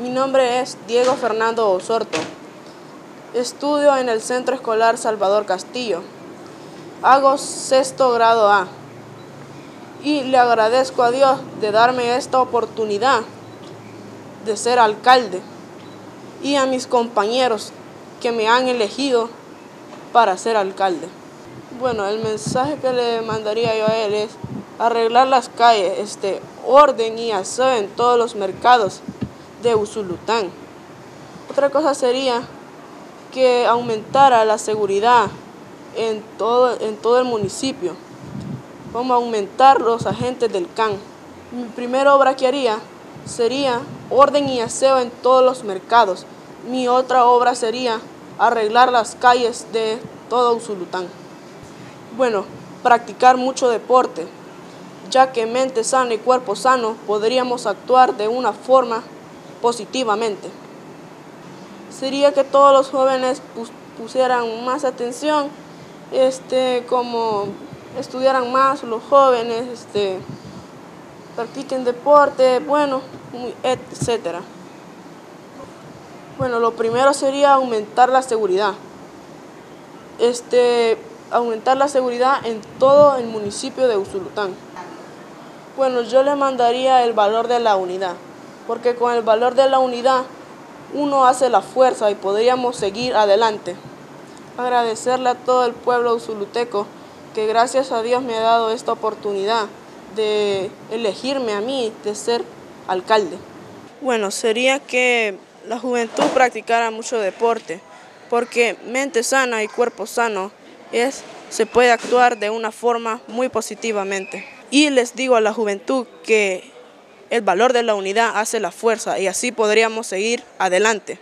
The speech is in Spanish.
Mi nombre es Diego Fernando Osorto. Estudio en el Centro Escolar Salvador Castillo. Hago sexto grado A. Y le agradezco a Dios de darme esta oportunidad de ser alcalde y a mis compañeros que me han elegido para ser alcalde. Bueno, el mensaje que le mandaría yo a él es arreglar las calles, este, orden y aseo en todos los mercados de Usulután. Otra cosa sería que aumentara la seguridad en todo, en todo el municipio. Vamos a aumentar los agentes del CAN. Mi primera obra que haría sería orden y aseo en todos los mercados. Mi otra obra sería arreglar las calles de todo Usulután. Bueno, practicar mucho deporte, ya que mente sana y cuerpo sano podríamos actuar de una forma positivamente. Sería que todos los jóvenes pusieran más atención, este, como estudiaran más los jóvenes, este, practiquen deporte, bueno, etcétera. Bueno, lo primero sería aumentar la seguridad. Este, aumentar la seguridad en todo el municipio de Usulután. Bueno, yo le mandaría el valor de la unidad, porque con el valor de la unidad uno hace la fuerza y podríamos seguir adelante. Agradecerle a todo el pueblo usuluteco que gracias a Dios me ha dado esta oportunidad de elegirme a mí de ser alcalde. Bueno, sería que la juventud practicara mucho deporte, porque mente sana y cuerpo sano es, se puede actuar de una forma muy positivamente. Y les digo a la juventud que el valor de la unidad hace la fuerza y así podríamos seguir adelante.